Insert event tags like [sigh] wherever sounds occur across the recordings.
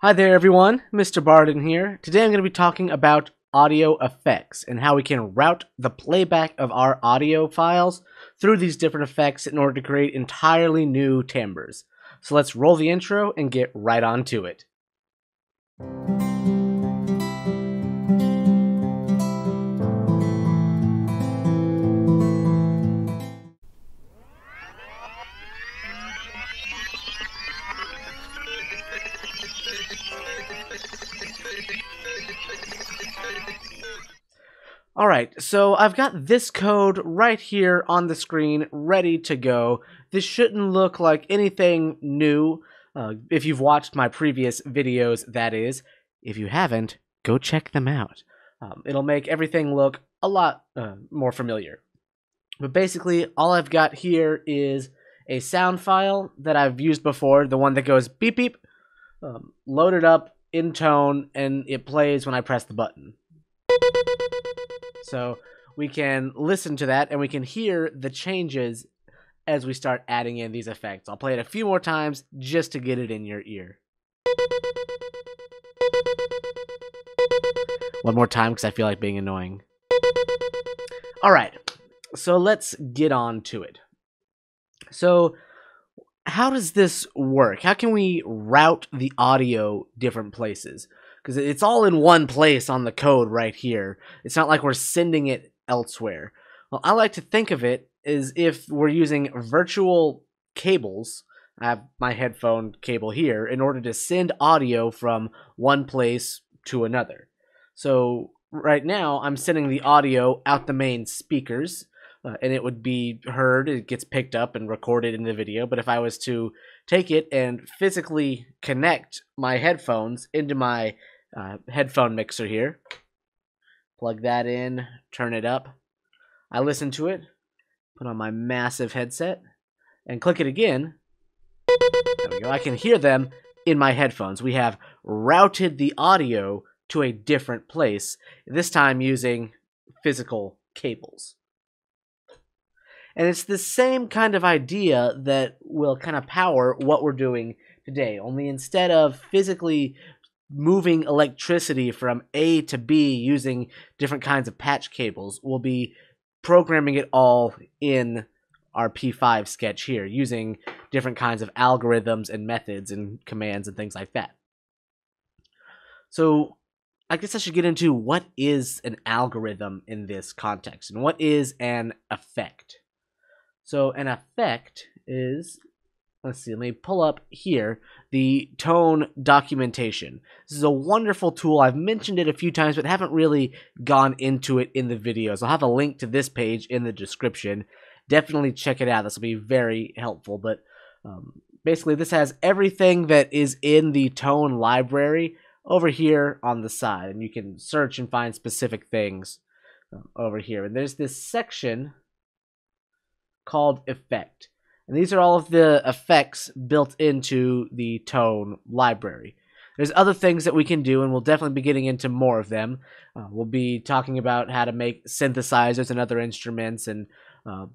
Hi there, everyone. Mr. Bardin here. Today I'm going to be talking about audio effects and how we can route the playback of our audio files through these different effects in order to create entirely new timbres. So let's roll the intro and get right on to it. Alright, so I've got this code right here on the screen, ready to go. This shouldn't look like anything new, uh, if you've watched my previous videos, that is. If you haven't, go check them out. Um, it'll make everything look a lot uh, more familiar. But basically, all I've got here is a sound file that I've used before, the one that goes beep beep, um, loaded up in tone, and it plays when I press the button. So we can listen to that and we can hear the changes as we start adding in these effects. I'll play it a few more times just to get it in your ear. One more time because I feel like being annoying. All right, so let's get on to it. So, how does this work? How can we route the audio different places? Because it's all in one place on the code right here. It's not like we're sending it elsewhere. Well, I like to think of it as if we're using virtual cables. I have my headphone cable here in order to send audio from one place to another. So right now I'm sending the audio out the main speakers uh, and it would be heard, it gets picked up and recorded in the video. But if I was to take it and physically connect my headphones into my uh, headphone mixer here. Plug that in, turn it up. I listen to it, put on my massive headset, and click it again. There we go. I can hear them in my headphones. We have routed the audio to a different place, this time using physical cables. And it's the same kind of idea that will kind of power what we're doing today, only instead of physically moving electricity from A to B using different kinds of patch cables. We'll be programming it all in our P5 sketch here using different kinds of algorithms and methods and commands and things like that. So I guess I should get into what is an algorithm in this context and what is an effect. So an effect is let's see, let me pull up here the tone documentation. This is a wonderful tool. I've mentioned it a few times, but haven't really gone into it in the videos. I'll have a link to this page in the description. Definitely check it out. This will be very helpful. But um, basically, this has everything that is in the tone library over here on the side. And you can search and find specific things uh, over here. And there's this section called effect. And these are all of the effects built into the tone library. There's other things that we can do, and we'll definitely be getting into more of them. Uh, we'll be talking about how to make synthesizers and other instruments and uh,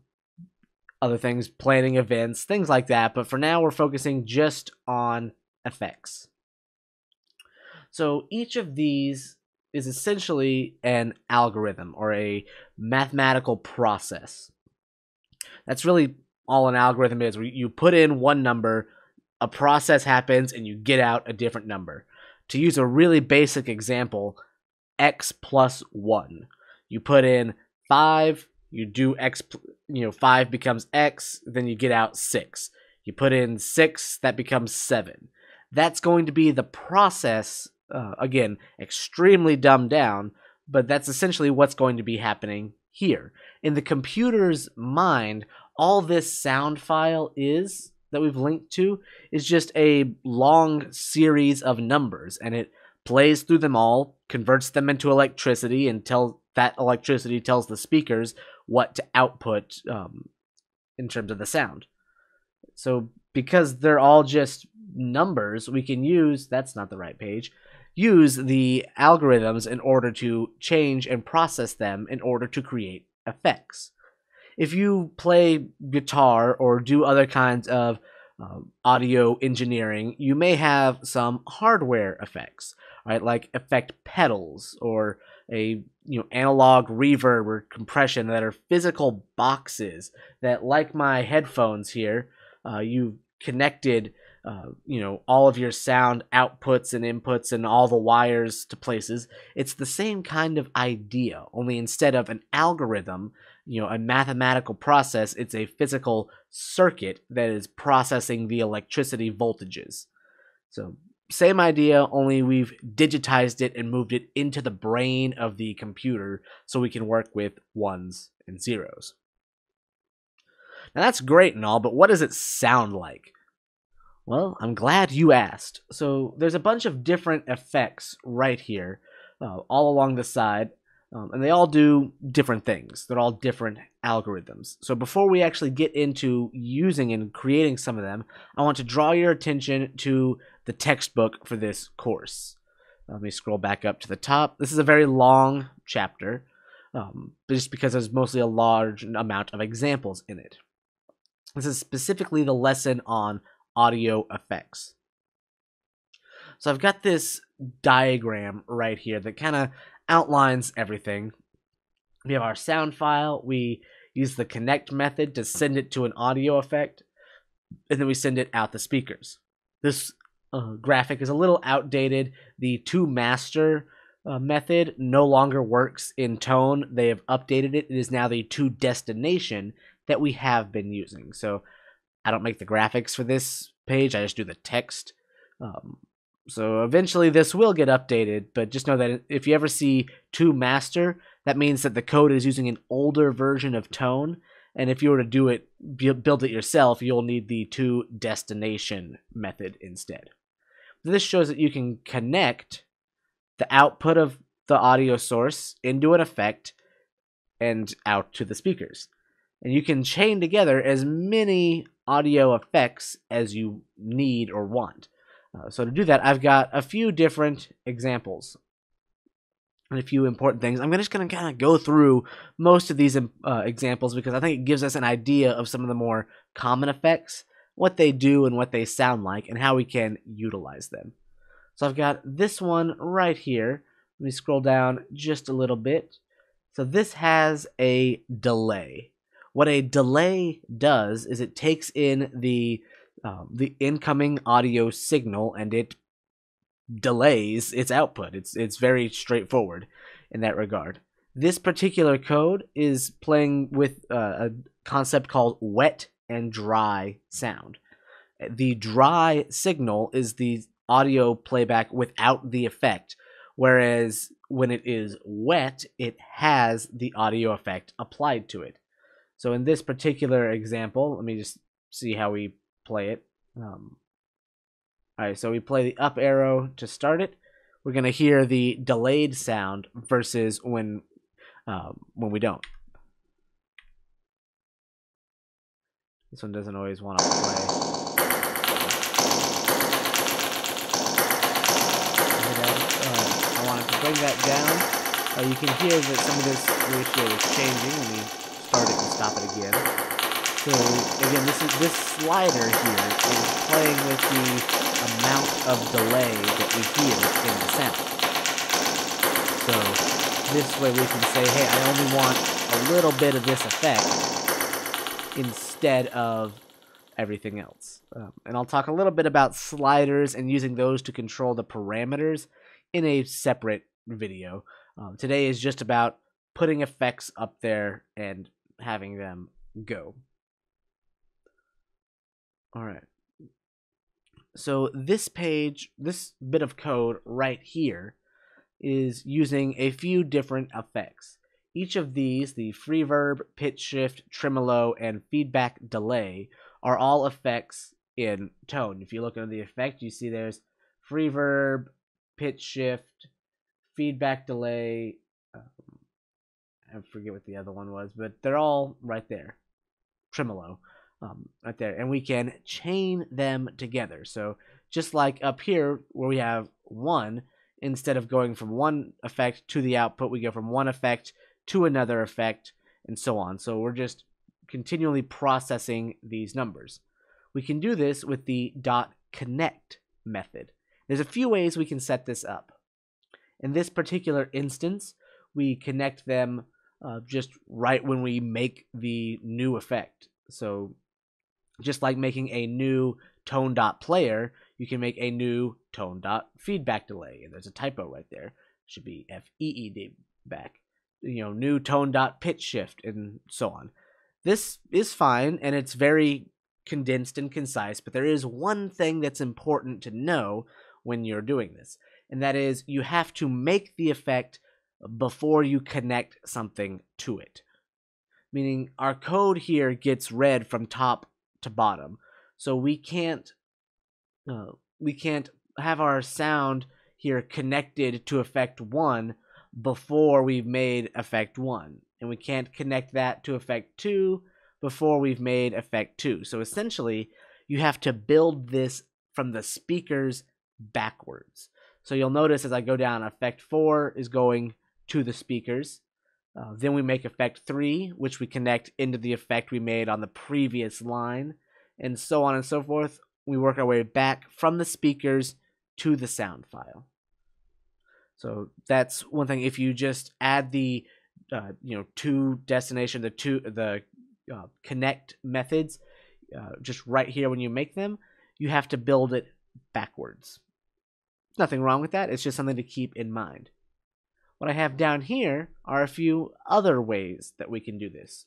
other things, planning events, things like that. But for now, we're focusing just on effects. So each of these is essentially an algorithm or a mathematical process. That's really all an algorithm is. Where you put in one number, a process happens, and you get out a different number. To use a really basic example, x plus 1. You put in 5, you do x, you know, 5 becomes x, then you get out 6. You put in 6, that becomes 7. That's going to be the process, uh, again, extremely dumbed down, but that's essentially what's going to be happening here. In the computer's mind, all this sound file is that we've linked to is just a long series of numbers and it plays through them all, converts them into electricity, and tell that electricity tells the speakers what to output um, in terms of the sound. So because they're all just numbers, we can use that's not the right page. Use the algorithms in order to change and process them in order to create effects if you play guitar or do other kinds of uh, audio engineering, you may have some hardware effects, right? Like effect pedals or a you know analog reverb or compression that are physical boxes that, like my headphones here, uh, you connected uh, you know all of your sound outputs and inputs and all the wires to places it's the same kind of idea only instead of an algorithm you know a mathematical process it's a physical circuit that is processing the electricity voltages. So same idea only we've digitized it and moved it into the brain of the computer so we can work with ones and zeros. Now that's great and all but what does it sound like? Well, I'm glad you asked. So there's a bunch of different effects right here, uh, all along the side, um, and they all do different things. They're all different algorithms. So before we actually get into using and creating some of them, I want to draw your attention to the textbook for this course. Let me scroll back up to the top. This is a very long chapter, um, just because there's mostly a large amount of examples in it. This is specifically the lesson on audio effects. So I've got this diagram right here that kind of outlines everything. We have our sound file. We use the connect method to send it to an audio effect, and then we send it out the speakers. This uh, graphic is a little outdated. The to master uh, method no longer works in tone. They have updated it. It is now the to destination that we have been using. So I don't make the graphics for this page. I just do the text. Um, so eventually this will get updated, but just know that if you ever see to master, that means that the code is using an older version of tone. And if you were to do it, build it yourself, you'll need the to destination method instead. This shows that you can connect the output of the audio source into an effect and out to the speakers. And you can chain together as many audio effects as you need or want. Uh, so to do that, I've got a few different examples and a few important things. I'm just going to kind of go through most of these um, uh, examples because I think it gives us an idea of some of the more common effects, what they do and what they sound like, and how we can utilize them. So I've got this one right here. Let me scroll down just a little bit. So this has a delay. What a delay does is it takes in the um, the incoming audio signal and it delays its output. It's it's very straightforward in that regard. This particular code is playing with uh, a concept called wet and dry sound. The dry signal is the audio playback without the effect, whereas when it is wet, it has the audio effect applied to it. So in this particular example, let me just see how we play it. Um, all right, so we play the up arrow to start it. We're gonna hear the delayed sound versus when um, when we don't. This one doesn't always want to play. I wanted to bring that down. Uh, you can hear that some of this ratio is changing when we start it and stop it again. So again, this is this slider here is playing with the amount of delay that we hear in the sound. So this way we can say, hey, I only want a little bit of this effect instead of everything else. Um, and I'll talk a little bit about sliders and using those to control the parameters in a separate video. Um, today is just about putting effects up there and having them go. All right. So this page, this bit of code right here is using a few different effects. Each of these, the Freeverb, pitch shift, tremolo, and feedback delay, are all effects in tone. If you look at the effect, you see there's Freeverb, pitch shift, feedback delay, um, I forget what the other one was, but they're all right there. Tremolo, um, right there. And we can chain them together. So just like up here where we have one, instead of going from one effect to the output, we go from one effect to another effect and so on. So we're just continually processing these numbers. we can do this with the dot connect method. There's a few ways we can set this up. In this particular instance, we connect them uh, just right when we make the new effect. So just like making a new tone dot player, you can make a new tone dot feedback delay. And there's a typo right there. It should be F E E D back. You know, new tone dot pitch shift and so on. This is fine and it's very condensed and concise, but there is one thing that's important to know when you're doing this, and that is you have to make the effect before you connect something to it. Meaning our code here gets read from top to bottom, so we can't uh, we can't have our sound here connected to effect one before we've made effect one, and we can't connect that to effect two before we've made effect two. So essentially, you have to build this from the speakers backwards. So you'll notice as I go down, effect four is going to the speakers. Uh, then we make effect 3, which we connect into the effect we made on the previous line, and so on and so forth. We work our way back from the speakers to the sound file. So that's one thing. If you just add the, uh, you know, to destination, the two, the uh, connect methods, uh, just right here when you make them, you have to build it backwards. Nothing wrong with that. It's just something to keep in mind. What I have down here are a few other ways that we can do this.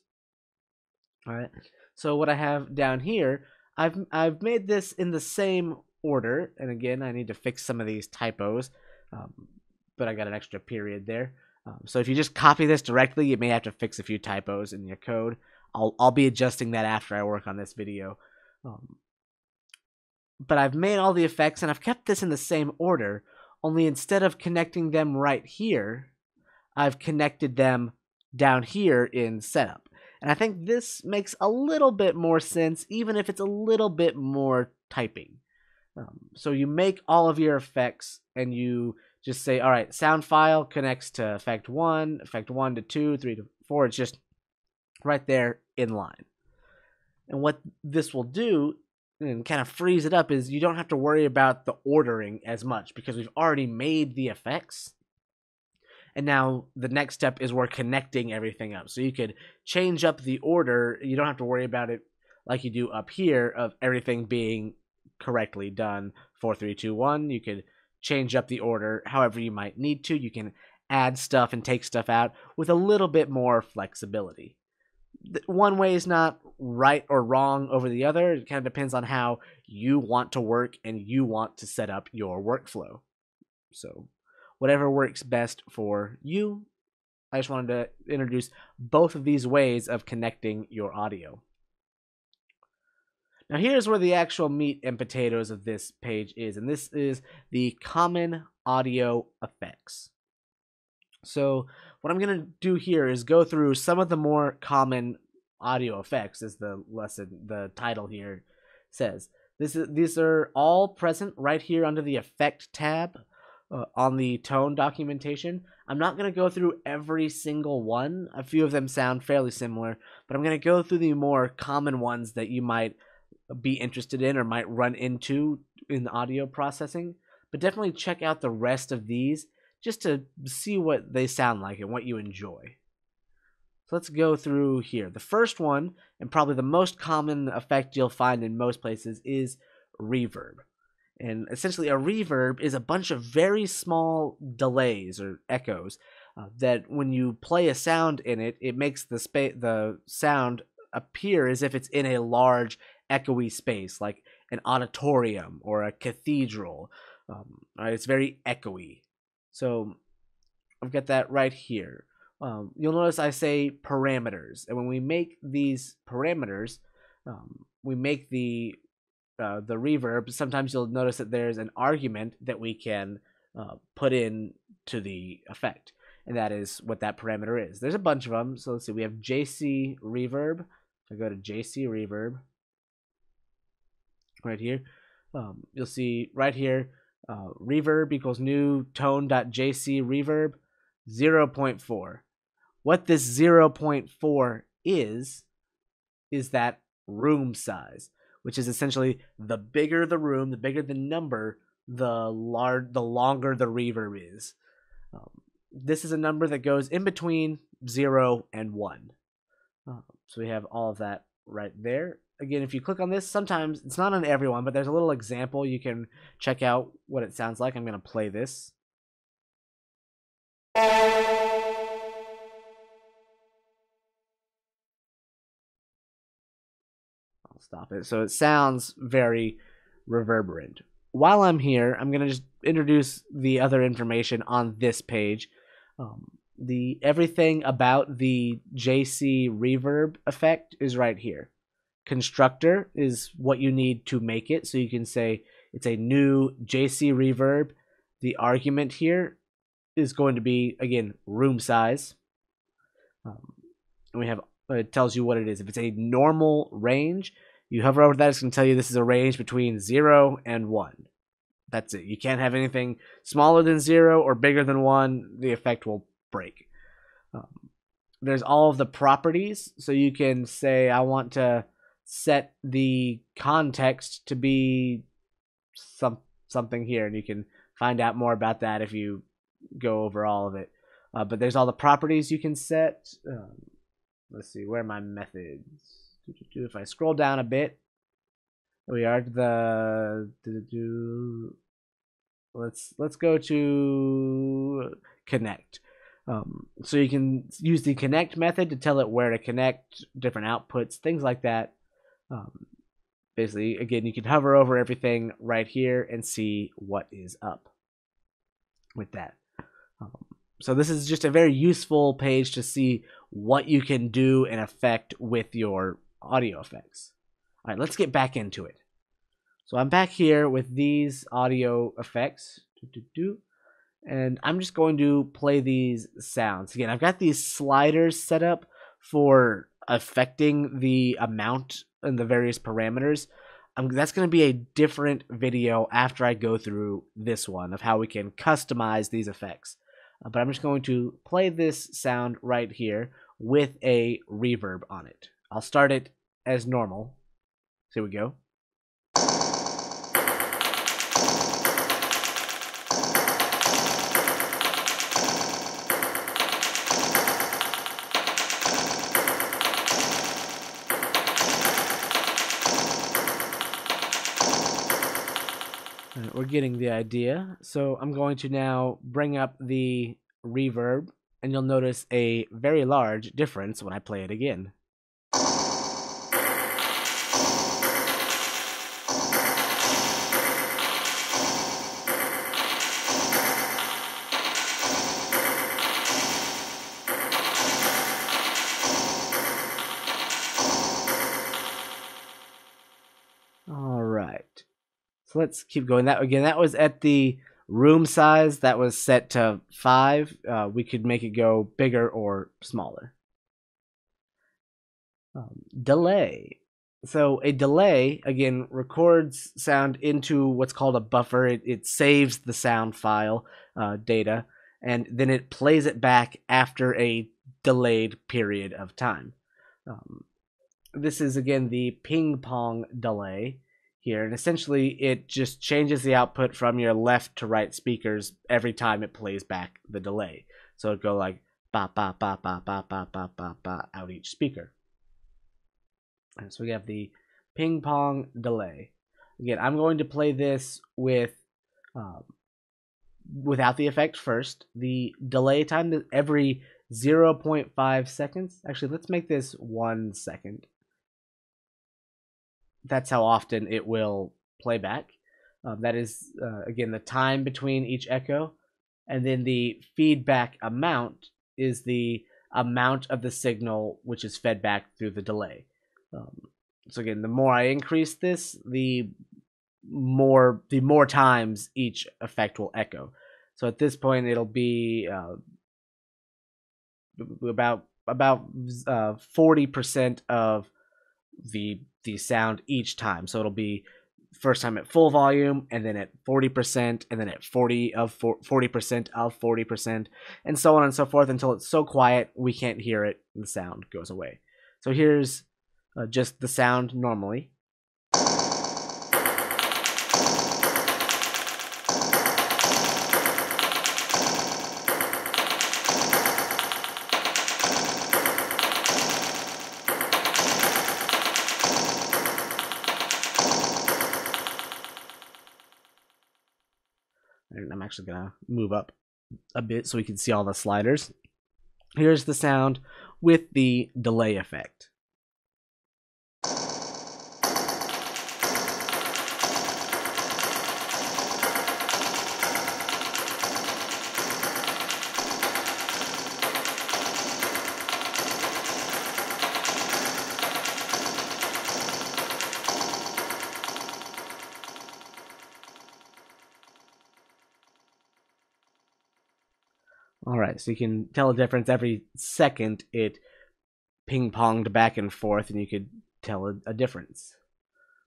All right. So what I have down here, I've I've made this in the same order, and again, I need to fix some of these typos, um, but I got an extra period there. Um, so if you just copy this directly, you may have to fix a few typos in your code. I'll I'll be adjusting that after I work on this video. Um, but I've made all the effects and I've kept this in the same order only instead of connecting them right here, I've connected them down here in setup. And I think this makes a little bit more sense, even if it's a little bit more typing. Um, so you make all of your effects and you just say, all right, sound file connects to effect 1, effect 1 to 2, 3 to 4. It's just right there in line. And what this will do and kind of frees it up is you don't have to worry about the ordering as much because we've already made the effects. And now the next step is we're connecting everything up. So you could change up the order. You don't have to worry about it like you do up here of everything being correctly done. Four, three, two, one. You could change up the order however you might need to. You can add stuff and take stuff out with a little bit more flexibility one way is not right or wrong over the other. It kind of depends on how you want to work and you want to set up your workflow. So, whatever works best for you. I just wanted to introduce both of these ways of connecting your audio. Now, here's where the actual meat and potatoes of this page is, and this is the common audio effects. So, what I'm going to do here is go through some of the more common audio effects, as the lesson, the title here says. This is, these are all present right here under the Effect tab uh, on the tone documentation. I'm not going to go through every single one. A few of them sound fairly similar, but I'm going to go through the more common ones that you might be interested in or might run into in audio processing. But definitely check out the rest of these just to see what they sound like and what you enjoy. So let's go through here. The first one, and probably the most common effect you'll find in most places, is reverb. And essentially, a reverb is a bunch of very small delays or echoes uh, that when you play a sound in it, it makes the space the sound appear as if it's in a large echoey space, like an auditorium or a cathedral. Um, right? It's very echoey. So I've got that right here. Um, you'll notice I say parameters, and when we make these parameters, um, we make the uh, the reverb. Sometimes you'll notice that there's an argument that we can uh, put in to the effect, and that is what that parameter is. There's a bunch of them. So let's see. We have JC reverb. I go to JC reverb right here. Um, you'll see right here uh, reverb equals new tone.jc reverb 0.4. What this 0.4 is, is that room size. which is essentially the bigger the room, the bigger the number, the large, the longer the reverb is. Um, this is a number that goes in between zero and one. Uh, so we have all of that right there. Again, if you click on this, sometimes it's not on everyone, but there's a little example you can check out what it sounds like. I'm going to play this. I'll stop it. So it sounds very reverberant. While I'm here, I'm going to just introduce the other information on this page. Um, the everything about the JC reverb effect is right here. Constructor is what you need to make it. So you can say it's a new JC reverb. The argument here is going to be, again, room size. Um, and we have, it tells you what it is. If it's a normal range, you hover over that, it's going to tell you this is a range between 0 and 1. That's it. You can't have anything smaller than 0 or bigger than 1. The effect will break. Um, there's all of the properties, so you can say, I want to set the context to be some something here, and you can find out more about that if you go over all of it. Uh, but there's all the properties you can set. Um, let's see, where are my methods? If I scroll down a bit, we are the let's let's go to connect. Um, so you can use the connect method to tell it where to connect different outputs, things like that. Um, basically, again, you can hover over everything right here and see what is up with that. Um, so this is just a very useful page to see what you can do and affect with your audio effects. All right, let's get back into it. So I'm back here with these audio effects. And I'm just going to play these sounds. Again, I've got these sliders set up for affecting the amount and the various parameters. Um, that's going to be a different video after I go through this one of how we can customize these effects. Uh, but I'm just going to play this sound right here with a reverb on it. I'll start it as normal. So here we go. We're getting the idea. So I'm going to now bring up the reverb, and you'll notice a very large difference when I play it again. So let's keep going. That again, that was at the room size that was set to five. Uh, we could make it go bigger or smaller. Um, delay. So a delay again records sound into what's called a buffer. It, it saves the sound file uh, data and then it plays it back after a delayed period of time. Um, this is again the ping pong delay here. And essentially, it just changes the output from your left to right speakers every time it plays back the delay. So it go like ba ba ba ba ba ba ba ba ba out each speaker. And so we have the ping pong delay. Again, I'm going to play this with um, without the effect first. The delay time every 0.5 seconds. Actually, let's make this one second that's how often it will play back. Um, that is, uh, again, the time between each echo. And then the feedback amount is the amount of the signal which is fed back through the delay. Um, so again, the more I increase this, the more the more times each effect will echo. So at this point, it'll be uh, about about uh, forty percent of the the sound each time. So it'll be first time at full volume and then at 40% and then at 40 of 40% of 40% and so on and so forth until it's so quiet we can't hear it and the sound goes away. So here's uh, just the sound normally. I'm actually going to move up a bit so we can see all the sliders. Here's the sound with the delay effect. So you can tell a difference every second it ping ponged back and forth, and you could tell a, a difference.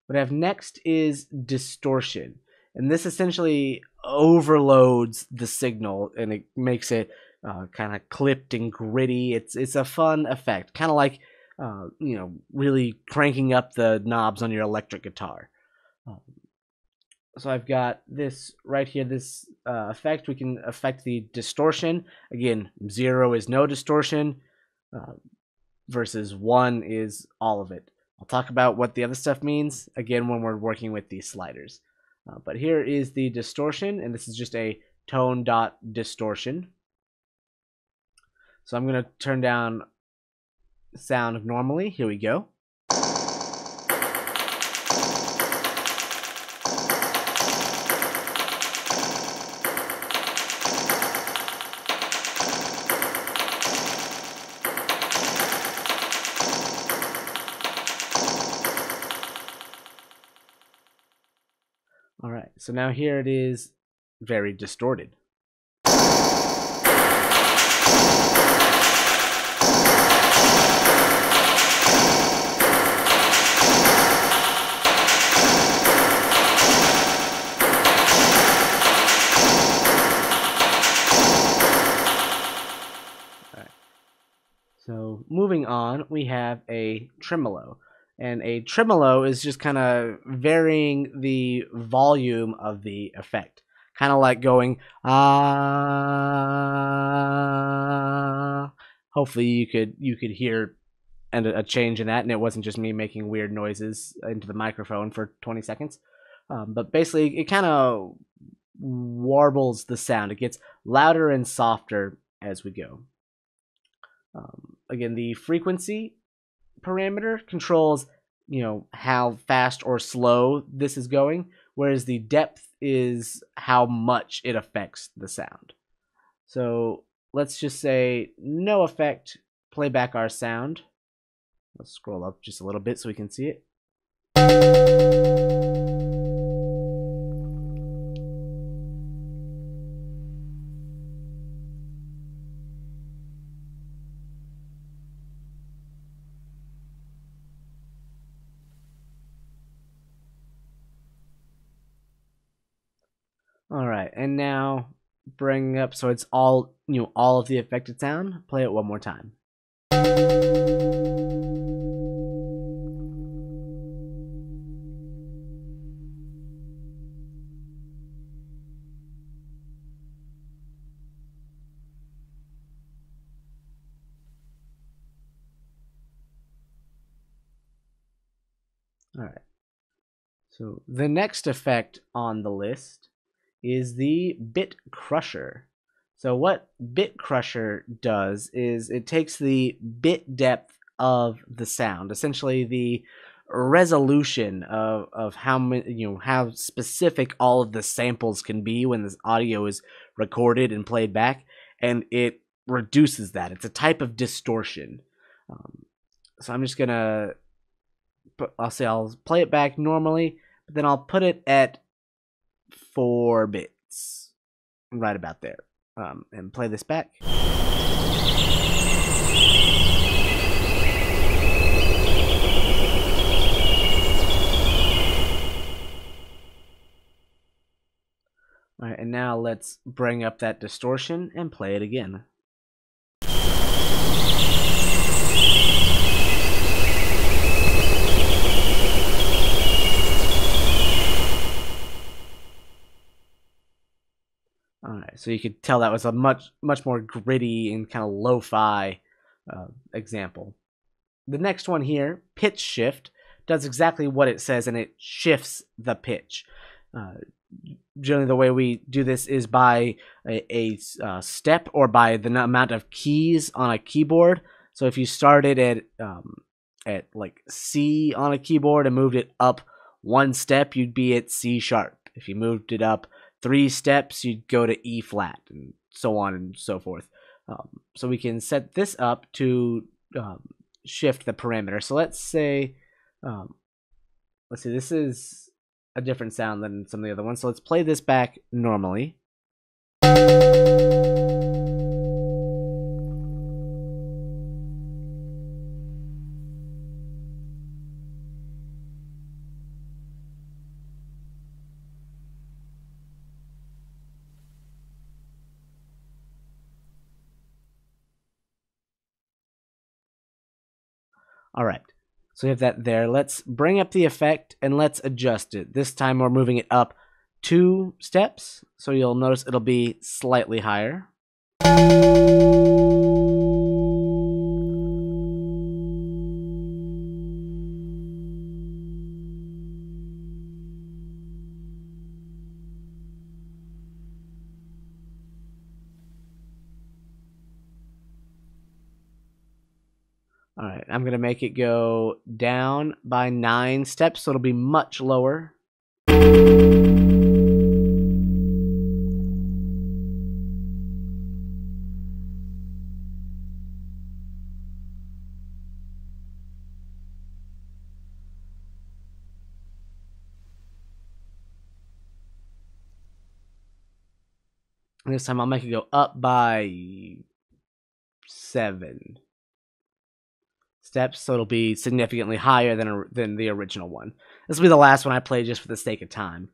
What I have next is distortion, and this essentially overloads the signal and it makes it uh, kind of clipped and gritty. It's it's a fun effect, kind of like uh, you know really cranking up the knobs on your electric guitar. Um, so I've got this right here, this uh, effect. We can affect the distortion. Again, zero is no distortion, uh, versus one is all of it. I'll talk about what the other stuff means again when we're working with these sliders. Uh, but here is the distortion, and this is just a tone dot distortion. So I'm going to turn down sound normally. Here we go. All right, so now here it is very distorted. So moving on, we have a tremolo. And a tremolo is just kind of varying the volume of the effect. Kind of like going, ah. Hopefully you could you could hear and a change in that, and it wasn't just me making weird noises into the microphone for 20 seconds. Um, but basically, it kind of warbles the sound. It gets louder and softer as we go. Um, again, the frequency parameter controls, you know, how fast or slow this is going, whereas the depth is how much it affects the sound. So let's just say no effect, play back our sound. Let's scroll up just a little bit so we can see it. Bring up so it's all you know all of the affected sound. Play it one more time. All right. So the next effect on the list is the Bit Crusher. So what Bit Crusher does is it takes the bit depth of the sound, essentially the resolution of, of how many, you know how specific all of the samples can be when this audio is recorded and played back, and it reduces that. It's a type of distortion. Um, so I'm just gonna, I'll say I'll play it back normally, but then I'll put it at four bits, right about there, um, and play this back. All right, and now let's bring up that distortion and play it again. All right, so you could tell that was a much much more gritty and kind of lo-fi uh, example. The next one here, pitch shift, does exactly what it says, and it shifts the pitch. Uh, generally the way we do this is by a, a uh, step or by the amount of keys on a keyboard. So if you started at um, at like C on a keyboard and moved it up one step, you'd be at C sharp. If you moved it up three steps, you'd go to E flat, and so on and so forth. Um, so we can set this up to um, shift the parameter. So let's say, um, let's see, this is a different sound than some of the other ones. So let's play this back normally. All right. So we have that there. Let's bring up the effect and let's adjust it. This time we're moving it up two steps. So you'll notice it'll be slightly higher. Going to make it go down by nine steps, so it'll be much lower. This time I'll make it go up by seven steps, so it'll be significantly higher than than the original one. This will be the last one I play just for the sake of time.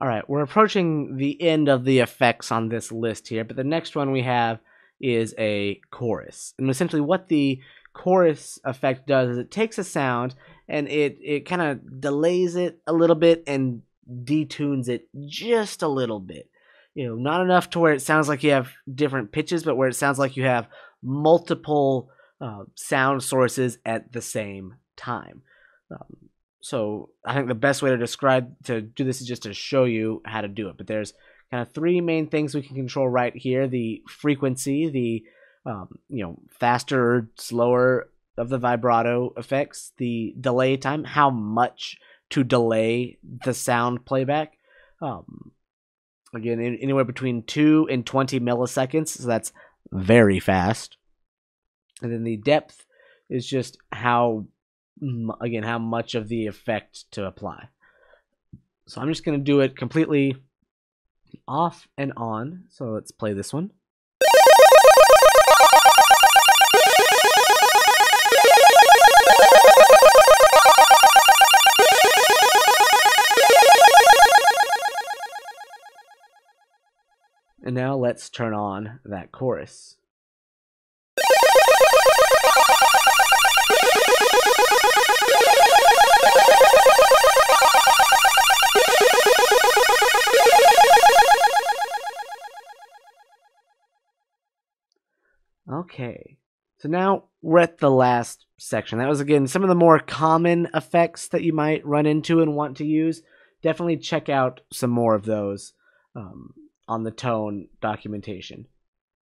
All right, we're approaching the end of the effects on this list here, but the next one we have is a chorus. And essentially what the chorus effect does is it takes a sound and it, it kind of delays it a little bit and detunes it just a little bit. You know, not enough to where it sounds like you have different pitches, but where it sounds like you have multiple uh, sound sources at the same time. Um, so I think the best way to describe to do this is just to show you how to do it. But there's kind of three main things we can control right here. The frequency the um, you know faster slower of the vibrato effects the delay time how much to delay the sound playback. Um, again in, anywhere between 2 and 20 milliseconds so that's very fast. And then the depth is just how again how much of the effect to apply. So i'm just going to do it completely off and on. So let's play this one. And now let's turn on that chorus. Okay. So now we're at the last section. That was, again, some of the more common effects that you might run into and want to use. Definitely check out some more of those um, on the tone documentation.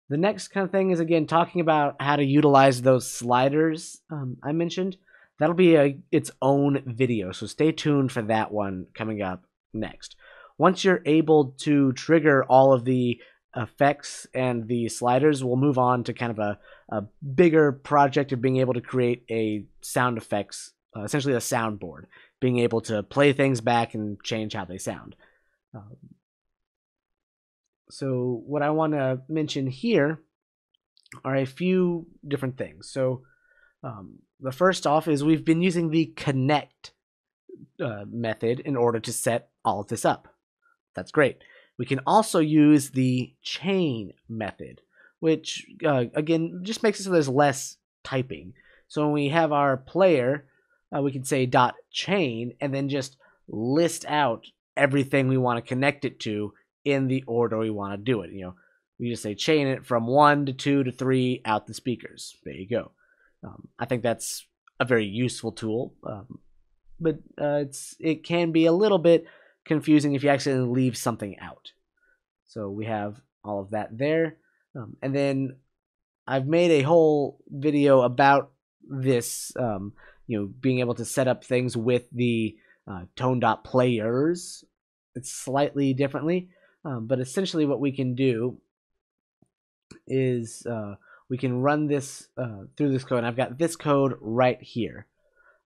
The next kind of thing is, again, talking about how to utilize those sliders um, I mentioned. That'll be a, its own video, so stay tuned for that one coming up next. Once you're able to trigger all of the effects and the sliders, we'll move on to kind of a, a bigger project of being able to create a sound effects, uh, essentially a soundboard, being able to play things back and change how they sound. Um, so, what I want to mention here are a few different things. So, um, the first off is we've been using the connect uh, method in order to set all of this up. That's great. We can also use the chain method, which uh, again just makes it so there's less typing. So when we have our player, uh, we can say dot chain and then just list out everything we want to connect it to in the order we want to do it. You know, we just say chain it from one to two to three out the speakers. There you go. Um, I think that's a very useful tool, um, but uh, it's it can be a little bit confusing if you accidentally leave something out. So we have all of that there, um, and then I've made a whole video about this. Um, you know, being able to set up things with the uh, tone dot players. It's slightly differently, um, but essentially what we can do is uh, we can run this uh, through this code. And I've got this code right here.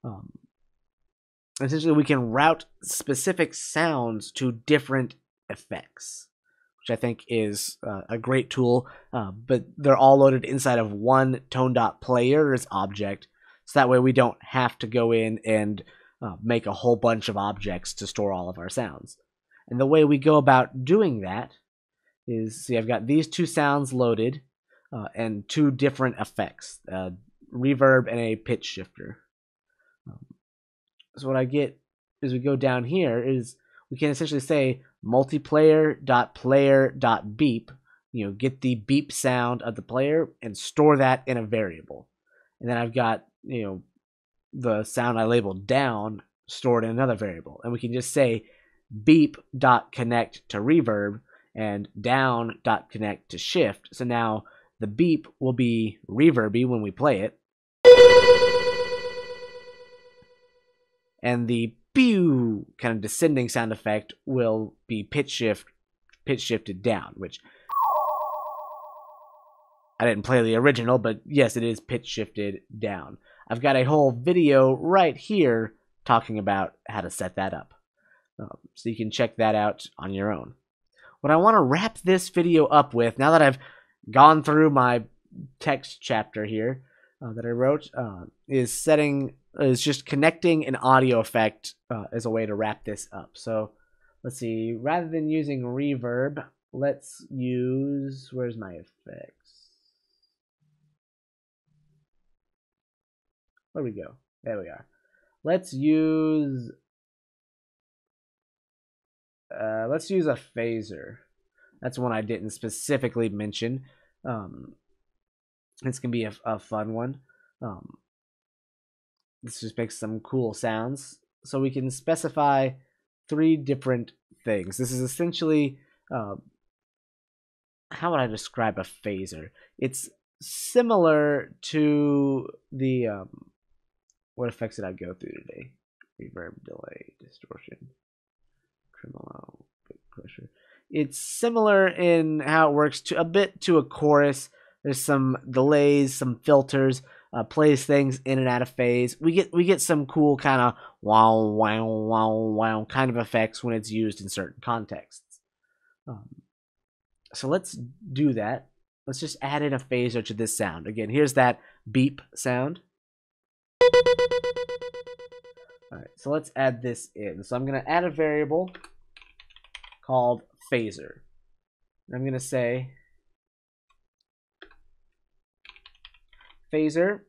Um, essentially, we can route specific sounds to different effects, which I think is uh, a great tool. Uh, but they're all loaded inside of one tone dot players object, so that way we don't have to go in and uh, make a whole bunch of objects to store all of our sounds. And the way we go about doing that is see I've got these two sounds loaded uh, and two different effects, uh, reverb and a pitch shifter. So what I get as we go down here is we can essentially say multiplayer dot player dot beep. You know, get the beep sound of the player and store that in a variable. And then I've got you know the sound I labeled down stored in another variable, and we can just say beep dot connect to reverb and down dot connect to shift. So now the beep will be reverby when we play it. And the pew kind of descending sound effect will be pitch shift pitch shifted down, which I didn't play the original, but yes, it is pitch shifted down. I've got a whole video right here talking about how to set that up. Um, so you can check that out on your own what I want to wrap this video up with, now that I've gone through my text chapter here uh, that I wrote, uh, is setting, is just connecting an audio effect uh, as a way to wrap this up. So let's see, rather than using reverb, let's use, where's my effects? Where we go? There we are. Let's use uh, let's use a phaser. That's one I didn't specifically mention. Um, this can be a, a fun one. Um, this just makes some cool sounds. So we can specify three different things. This is essentially, uh, how would I describe a phaser? It's similar to the, um, what effects did I go through today? Reverb, delay, distortion tremolo, bit crusher. It's similar in how it works to a bit to a chorus. There's some delays, some filters, uh, plays things in and out of phase. We get we get some cool kind of wow wow wow wow kind of effects when it's used in certain contexts. Um, so let's do that. Let's just add in a phaser to this sound. Again, here's that beep sound. All right, so let's add this in. So I'm going to add a variable called phaser. I'm going to say phaser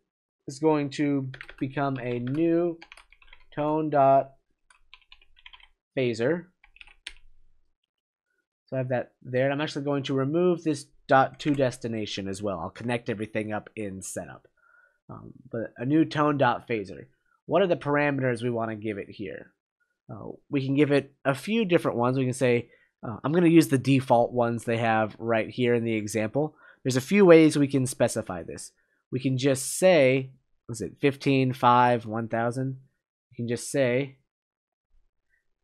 is going to become a new tone dot phaser. So I have that there. And I'm actually going to remove this dot to destination as well. I'll connect everything up in setup. Um, but a new tone dot phaser. What are the parameters we want to give it here? Uh, we can give it a few different ones. We can say, uh, I'm going to use the default ones they have right here in the example. There's a few ways we can specify this. We can just say, was it 15, 5, 1000? We can just say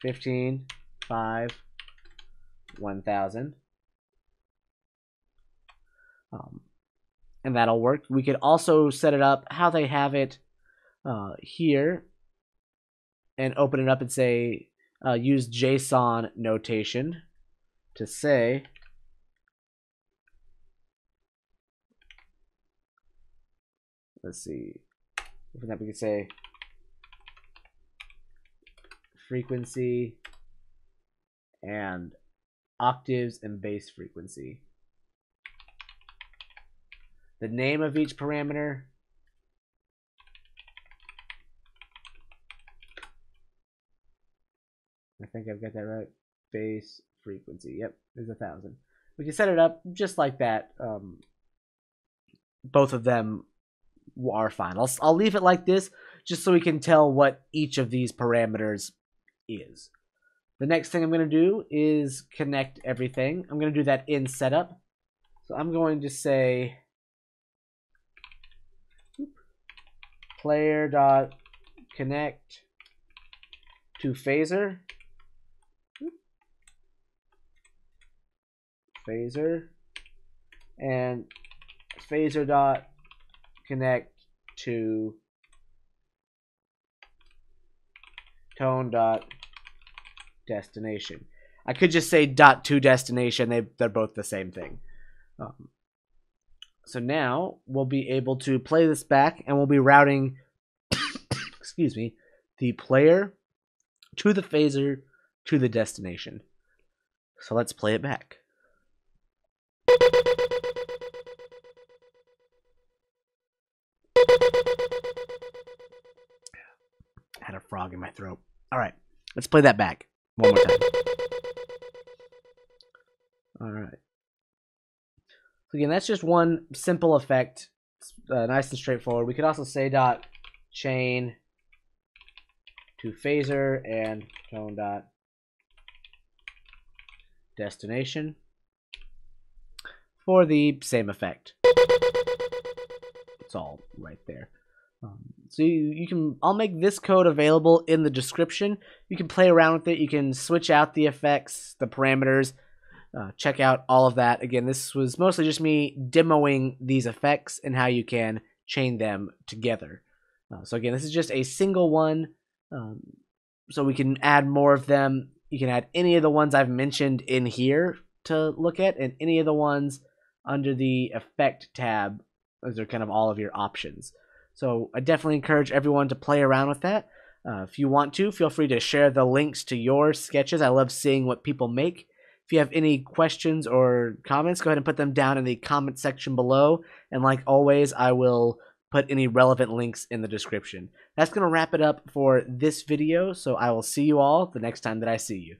15, 5, 1000. Um, and that'll work. We could also set it up how they have it uh, here and open it up and say uh, use JSON notation to say let's see. For example, we could say frequency and octaves and base frequency. The name of each parameter. I think I've got that right. Base frequency. Yep, there's a thousand. We can set it up just like that. Um, both of them are fine. I'll, I'll leave it like this just so we can tell what each of these parameters is. The next thing I'm going to do is connect everything. I'm going to do that in setup. So I'm going to say player dot connect to phaser. Phaser and phaser dot connect to tone dot destination. I could just say dot to destination. They they're both the same thing. Um, so now we'll be able to play this back, and we'll be routing. [coughs] excuse me, the player to the phaser to the destination. So let's play it back. Frog in my throat. All right, let's play that back one more time. All right. So again, that's just one simple effect. Uh, nice and straightforward. We could also say dot chain to phaser and tone dot destination for the same effect. It's all right there. Um, so you, you can, I'll make this code available in the description. You can play around with it. You can switch out the effects, the parameters, uh, check out all of that. Again, this was mostly just me demoing these effects and how you can chain them together. Uh, so again, this is just a single one. Um, so we can add more of them. You can add any of the ones I've mentioned in here to look at and any of the ones under the effect tab. Those are kind of all of your options. So I definitely encourage everyone to play around with that. Uh, if you want to, feel free to share the links to your sketches. I love seeing what people make. If you have any questions or comments, go ahead and put them down in the comment section below. And like always, I will put any relevant links in the description. That's going to wrap it up for this video, so I will see you all the next time that I see you.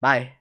Bye.